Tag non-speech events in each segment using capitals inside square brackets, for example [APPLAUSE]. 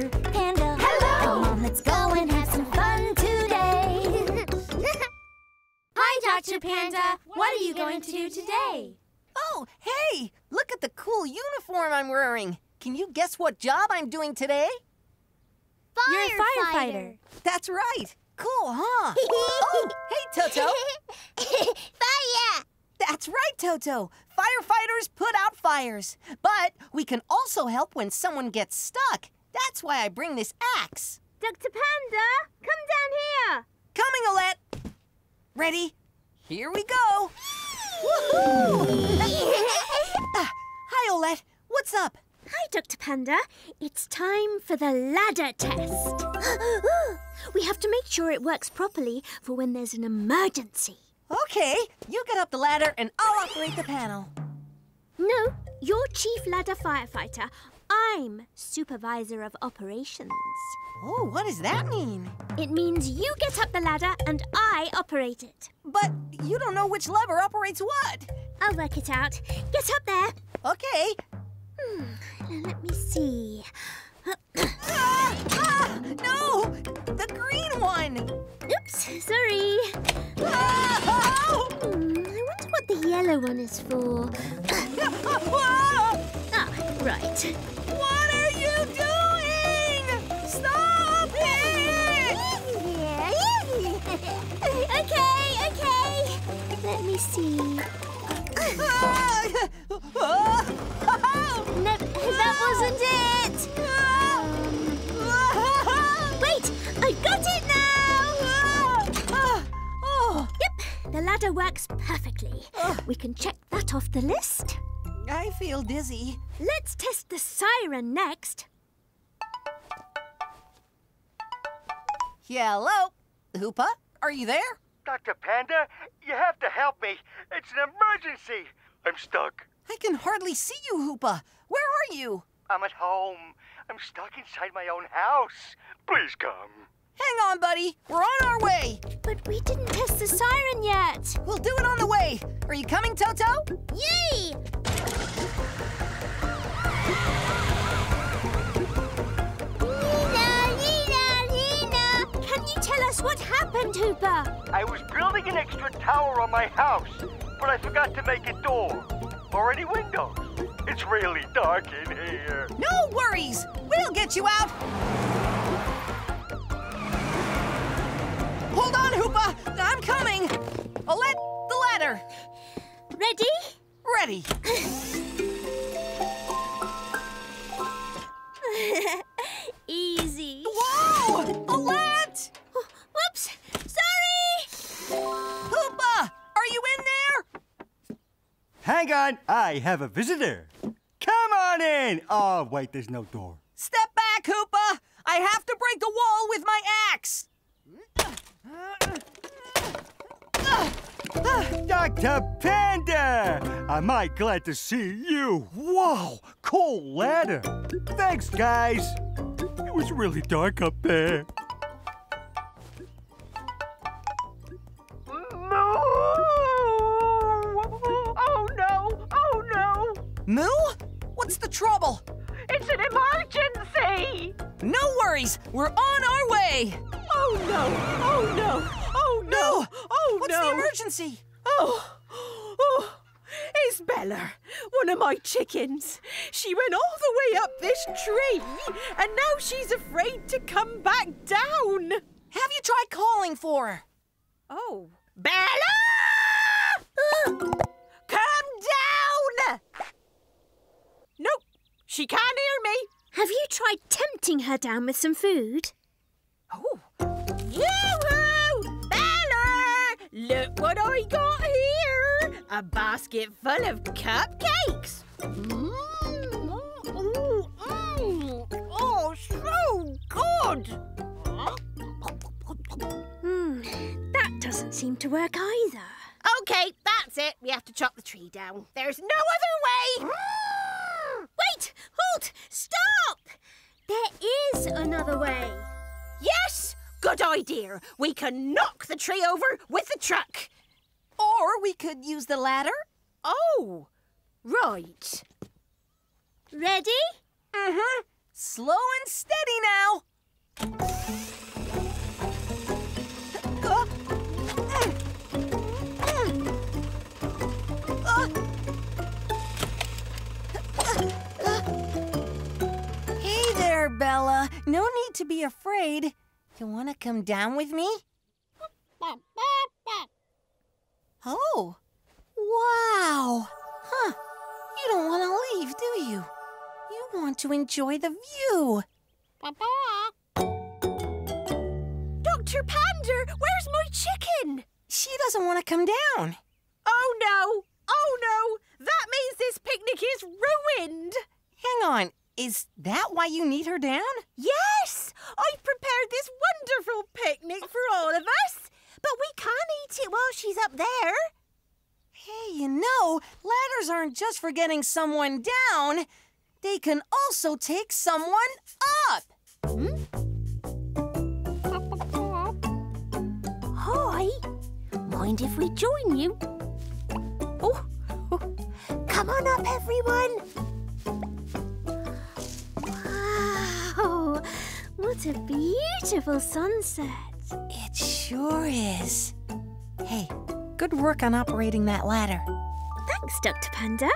Dr. Panda. Uh, Hello! Come on, let's go and have some fun today. [LAUGHS] Hi, Dr. Panda. What are you going to do today? Oh, hey! Look at the cool uniform I'm wearing. Can you guess what job I'm doing today? You're a firefighter. That's right. Cool, huh? [LAUGHS] oh, hey, Toto. [LAUGHS] Fire! That's right, Toto. Firefighters put out fires. But we can also help when someone gets stuck. That's why I bring this axe. Dr. Panda, come down here. Coming, Olette. Ready? Here we go. Woohoo! [LAUGHS] Ah, [LAUGHS] hi, Olette. What's up? Hi, Dr. Panda. It's time for the ladder test. [GASPS] we have to make sure it works properly for when there's an emergency. Okay, you get up the ladder and I'll operate the panel. No, you're chief ladder firefighter. I'm supervisor of operations. Oh, what does that mean? It means you get up the ladder and I operate it. But you don't know which lever operates what. I'll work it out. Get up there. Okay. Hmm, let me see. Ah, [COUGHS] ah, no! The green one! Oops, sorry. Ah, [COUGHS] Hmm, I wonder what the yellow one is for. [COUGHS] right. what are you doing? Stop it! [LAUGHS] okay, okay. Let me see. [LAUGHS] No, that wasn't it. Wait, I got it now. oh, [LAUGHS] Yep, the ladder works perfectly. Oh. We can check that off the list. I feel dizzy. Let's test the siren next. Hello? Hoopa, are you there? Dr. Panda, you have to help me. It's an emergency. I'm stuck. I can hardly see you, Hoopa. Where are you? I'm at home. I'm stuck inside my own house. Please come. Hang on, buddy. We're on our way. But we didn't test the siren yet. We'll do it on the way. Are you coming, Toto? Yay! Nina, Nina, Nina! Can you tell us what happened, Hoopa? I was building an extra tower on my house, but I forgot to make a door or any windows. It's really dark in here. No worries. We'll get you out. Hold on, Hoopa. I'm coming. Olette, the ladder. Ready? Ready. [LAUGHS] Easy. Whoa! Olette! Oh, whoops! Sorry! Hoopa, are you in there? Hang on, I have a visitor. Come on in. Oh, wait, there's no door. Step back, Hoopa. I have to break the wall with my axe. Dr. Panda! I'm mighty glad to see you. Whoa, cool ladder. Thanks, guys. It was really dark up there. Oh no! Oh no! Moo? What's the trouble? It's an emergency! No worries. We're on our way. Oh no! Oh no! Oh no! Oh What's no! the emergency? Oh, oh, it's Bella, one of my chickens. She went all the way up this tree, and now she's afraid to come back down. Have you tried calling for her? Oh, Bella! [GASPS] come down! Nope, she can't hear me. Have you tried tempting her down with some food? Oh, yoo-hoo! Bella! Look what I got here! A basket full of cupcakes. Mmm! Oh, mm, oh, so good! Hmm, that doesn't seem to work either. Okay, that's it. We have to chop the tree down. There's no other way. [GASPS] Wait! Halt! Stop! There is another way. Good idea. We can knock the tree over with the truck. Or we could use the ladder. Oh, right. Ready? Mm-hmm. Slow and steady now. Hey there, Bella. No need to be afraid. You want to come down with me? Oh. Wow. Huh. You don't want to leave, do you? You want to enjoy the view. Dr. Panda, where's my chicken? She doesn't want to come down. Oh no! Oh no! That means this picnic is ruined! Hang on. Is that why you need her down? Yes! I've prepared this wonderful picnic for all of us, but we can't eat it while she's up there. Hey, you know, ladders aren't just for getting someone down. They can also take someone up. Hmm? Hi. Mind if we join you? Oh, oh. come on up, everyone. What a beautiful sunset. It sure is. Hey, good work on operating that ladder. Thanks, Dr. Panda.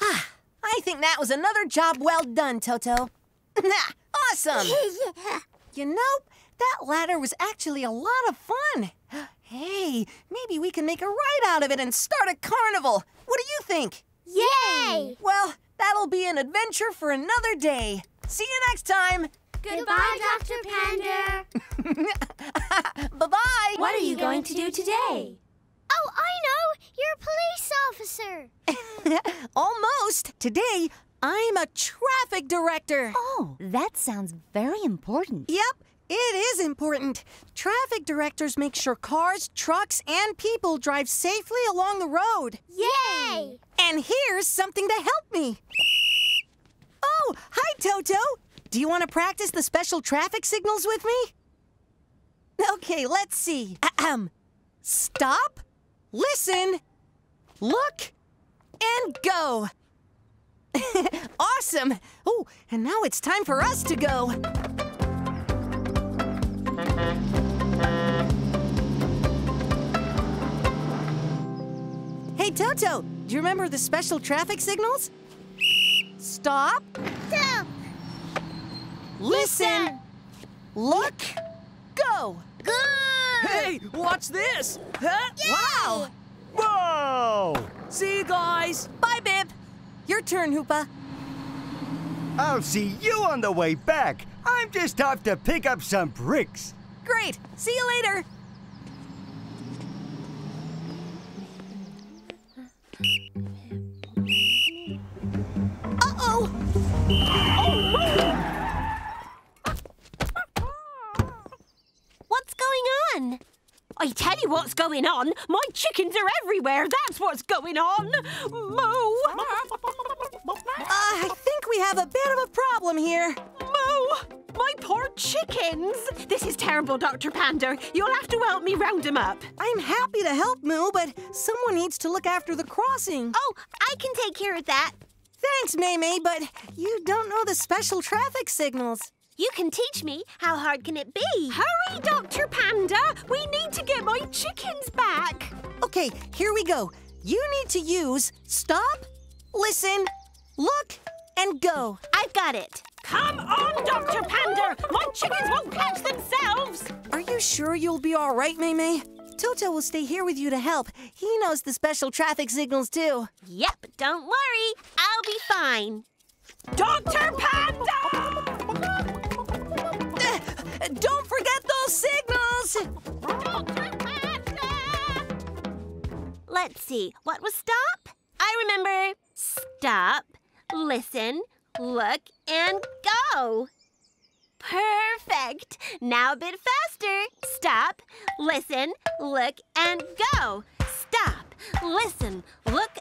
Ah, I think that was another job well done, Toto. [LAUGHS] awesome! [LAUGHS] You know, that ladder was actually a lot of fun. [GASPS] Hey, maybe we can make a ride out of it and start a carnival. What do you think? Yay! Well, that'll be an adventure for another day. See you next time. Goodbye, Dr. Panda. [LAUGHS] Bye bye. What are you going to do today? Oh, I know! You're a police officer. [LAUGHS] Almost. Today, I'm a traffic director. Oh, that sounds very important. Yep, it is important. Traffic directors make sure cars, trucks, and people drive safely along the road. Yay! And here's something to help me. Oh, hi, Toto. Do you want to practice the special traffic signals with me? Okay, let's see. Ahem. Stop, listen, look, and go. [LAUGHS] awesome. Oh, and now it's time for us to go. Hey, Toto, do you remember the special traffic signals? Stop, Stop! Listen, look, go. Good! Hey, watch this! Huh? Wow! Whoa! See you guys! Bye, Bip. Your turn, Hoopa. I'll see you on the way back. I'm just off to pick up some bricks. Great. See you later. Uh-oh! What's going on? I tell you what's going on. My chickens are everywhere. That's what's going on. Moo! Uh, I think we have a bit of a problem here. Moo! My poor chickens. This is terrible, Dr. Panda. You'll have to help me round them up. I'm happy to help, Moo, but someone needs to look after the crossing. Oh, I can take care of that. Thanks, Mei-Mei, but you don't know the special traffic signals. You can teach me. How hard can it be? Hurry, Dr. Panda. We need to get my chickens back. Okay, here we go. You need to use stop, listen, look, and go. I've got it. Come on, Dr. Panda. My chickens won't catch themselves. Are you sure you'll be all right, Mei-Mei? Toto will stay here with you to help. He knows the special traffic signals, too. Yep, don't worry. I'll be fine. Dr. Panda! Don't forget those signals! Let's see. What was stop? I remember. Stop, listen, look, and go. Perfect. Now a bit faster. Stop, listen, look, and go. Stop, listen, look,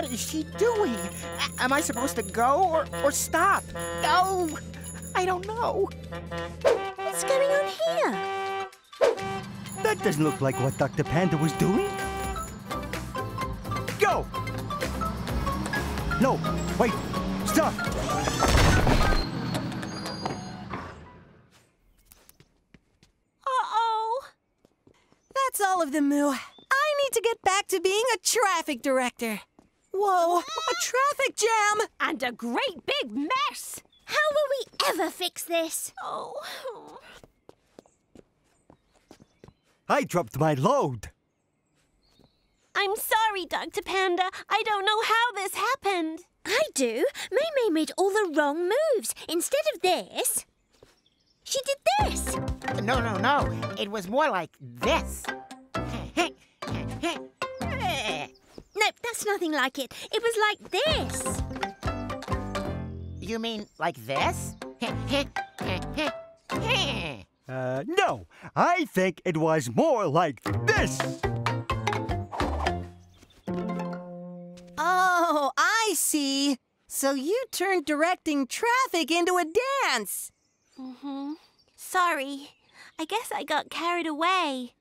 What is she doing? A- am I supposed to go or, or stop? Oh, I don't know. What's going on here? That doesn't look like what Dr. Panda was doing. Go! No, wait, stop! Uh-oh. That's all of them, Moo. I need to get back to being a traffic director. Whoa, a traffic jam! And a great big mess. How will we ever fix this? Oh. I dropped my load. I'm sorry, Dr. Panda. I don't know how this happened. I do. May May made all the wrong moves. Instead of this, she did this. No, no, no. It was more like this. Nope, that's nothing like it. It was like this. You mean like this? [LAUGHS] Uh, no, I think it was more like this. Oh, I see. So you turned directing traffic into a dance. Mm-hmm. Sorry. I guess I got carried away.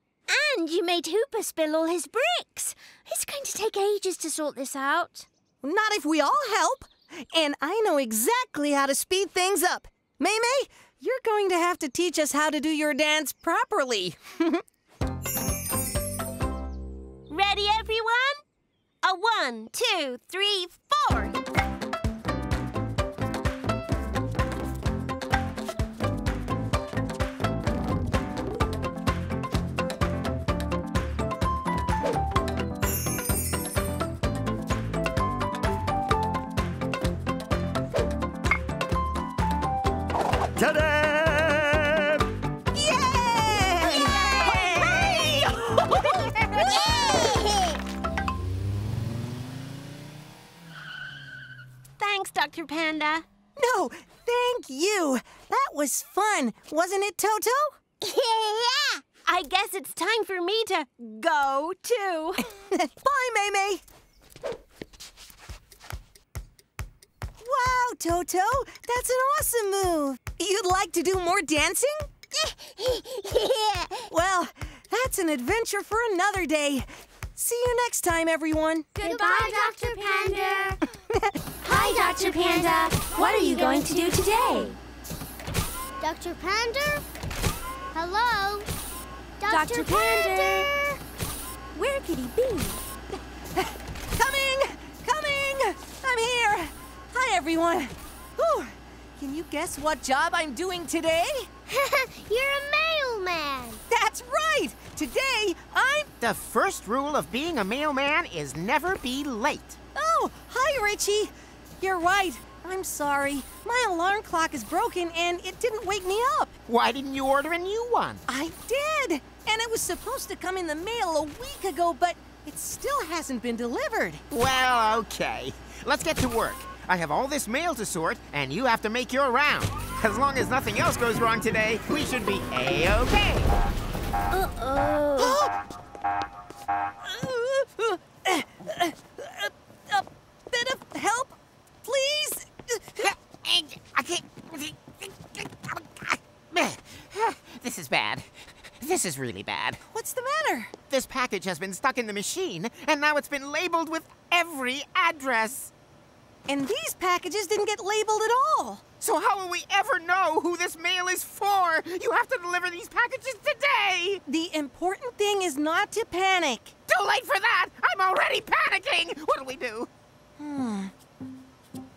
And you made Hoopa spill all his bricks. It's going to take ages to sort this out. Not if we all help. And I know exactly how to speed things up. Mei-Mei, you're going to have to teach us how to do your dance properly. [LAUGHS] Ready, everyone? A one, two, three, four. Panda. No, thank you. That was fun, wasn't it, Toto? [LAUGHS] yeah! I guess it's time for me to go, too. [LAUGHS] Bye, Mei-Mei. Wow, Toto, that's an awesome move. You'd like to do more dancing? yeah. [LAUGHS] Well, that's an adventure for another day. See you next time, everyone. Goodbye, Dr. Panda. Hi, Dr. Panda. What are you going to do today? Dr. Panda? Hello? Dr. Panda? Where could he be? [LAUGHS] Coming! Coming! I'm here! Hi, everyone. Whew. Can you guess what job I'm doing today? [LAUGHS] You're a mailman. That's right! Today, I'm. the first rule of being a mailman is never be late. Oh, hi, Richie. You're right. I'm sorry. My alarm clock is broken and it didn't wake me up. Why didn't you order a new one? I did! And it was supposed to come in the mail a week ago, but it still hasn't been delivered. Well, okay. Let's get to work. I have all this mail to sort, and you have to make your round. As long as nothing else goes wrong today, we should be A-okay. [GASPS] A [GASPS] [COUGHS] [COUGHS] uh, uh, uh, bit of help, please? This is bad. This is really bad. What's the matter? This package has been stuck in the machine, and now it's been labeled with every address. And these packages didn't get labeled at all. So how will we ever know who this mail is for? You have to deliver these packages today! The important thing is not to panic. Too late for that! I'm already panicking! What'll we do? Hmm.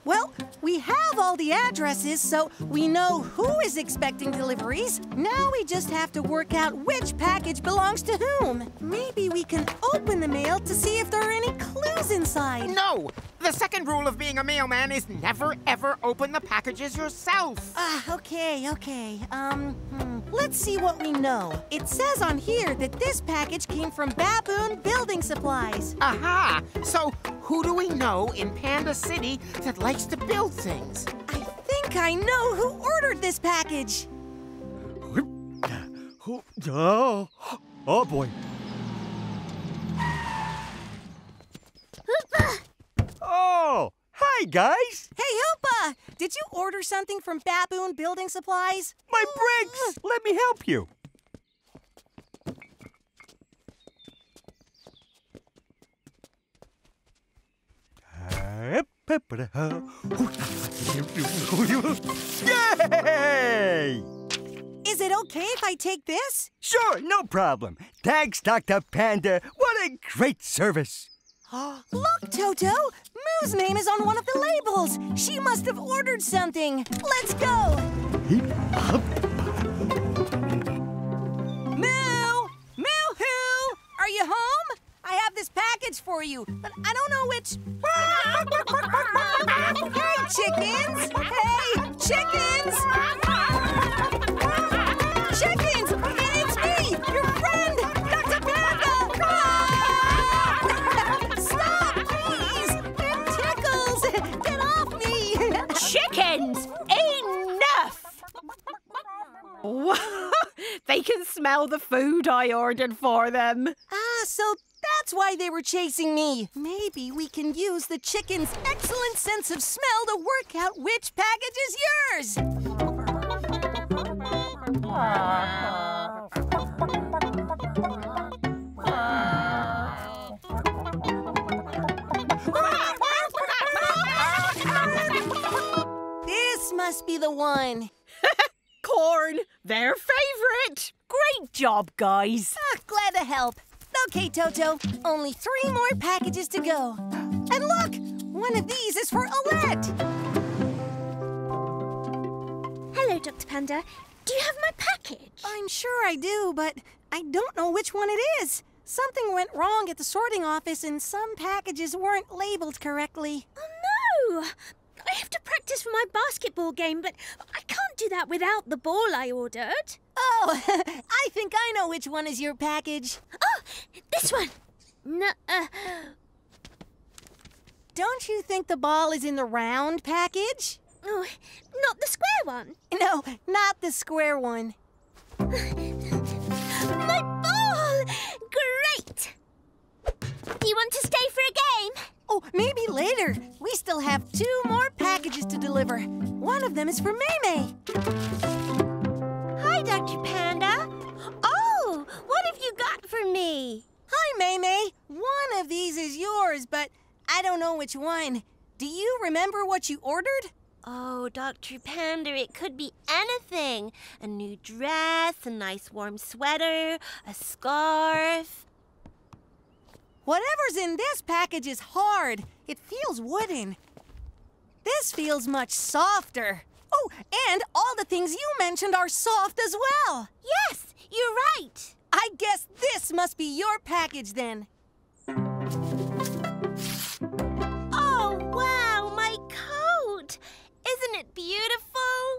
Well, we have all the addresses, so we know who is expecting deliveries. Now we just have to work out which package belongs to whom. Maybe we can open the mail to see if there are any clues inside. No! The second rule of being a mailman is never ever open the packages yourself. Ah, okay, okay. Um, hmm. let's see what we know. It says on here that this package came from Baboon Building Supplies. Aha! So, who do we know in Panda City that likes to build things? I think I know who ordered this package. [LAUGHS] Oh, oh boy. [GASPS] Oh, hey, guys! Hey, Hoopa! Did you order something from Baboon Building Supplies? My bricks! [GASPS] Let me help you. Yay! Is it okay if I take this? Sure, no problem. Thanks, Dr. Panda. What a great service. Ah, look, Toto! Moo's name is on one of the labels. She must have ordered something. Let's go! Moo! Moo-hoo! Are you home? I have this package for you, but I don't know which... hey, chickens! Hey, chickens! Chickens! It's me, your friend, Dr. Panda! Ah! Stop, please! It tickles! Get off me! Chickens! Enough! [LAUGHS] they can smell the food I ordered for them. Ah, so that's why they were chasing me. Maybe we can use the chicken's excellent sense of smell to work out which package is yours. This must be the one. [LAUGHS] Corn, their favorite. Great job, guys. Ah, glad to help. Okay, Toto, only three more packages to go. And look, one of these is for Olette. Hello, Dr. Panda. Do you have my package? I'm sure I do, but I don't know which one it is. Something went wrong at the sorting office and some packages weren't labeled correctly. Oh, no! To practice for my basketball game, but I can't do that without the ball I ordered. Oh, [LAUGHS] I think I know which one is your package. Oh, this one. No, uh, Don't you think the ball is in the round package? oh, not the square one. No, not the square one. [LAUGHS] My ball! Great! Do You want to stay for a game? Oh, maybe later. We still have two more packages to deliver. One of them is for Mei-Mei. Hi, Dr. Panda. Oh, what have you got for me? Hi, Mei-Mei. One of these is yours, but I don't know which one. Do you remember what you ordered? Oh, Dr. Panda, it could be anything. A new dress, a nice warm sweater, a scarf. Whatever's in this package is hard. It feels wooden. This feels much softer. Oh, and all the things you mentioned are soft as well. Yes, you're right. I guess this must be your package then. Oh, wow, my coat. Isn't it beautiful?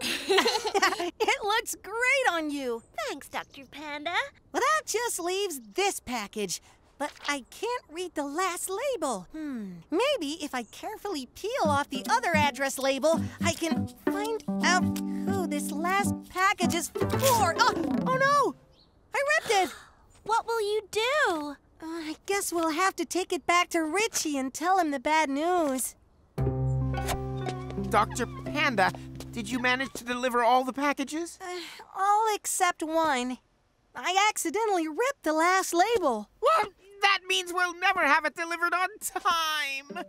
[LAUGHS] [LAUGHS] it looks great on you. Thanks, Dr. Panda. Well, that just leaves this package. But I can't read the last label. Hmm. Maybe if I carefully peel off the other address label, I can find out who this last package is for. Oh, oh no! I ripped it! [GASPS] What will you do? Uh, I guess we'll have to take it back to Richie and tell him the bad news. Dr. Panda, did you manage to deliver all the packages? Uh, all except one. I accidentally ripped the last label. What? That means we'll never have it delivered on time.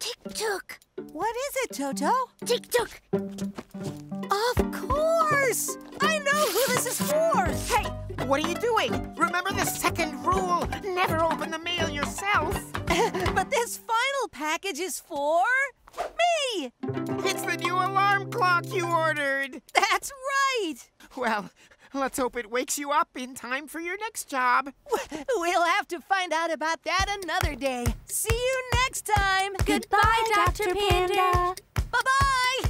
Tick-tock. What is it, Toto? Tick-tock. Of course! I know who this is for! Hey, what are you doing? Remember the second rule never open the mail yourself. [LAUGHS] but this final package is for me! It's the new alarm clock you ordered. That's right! Well, Let's hope it wakes you up in time for your next job. We'll have to find out about that another day. See you next time. Goodbye, Goodbye Dr. Dr. Panda. Panda. Bye-bye.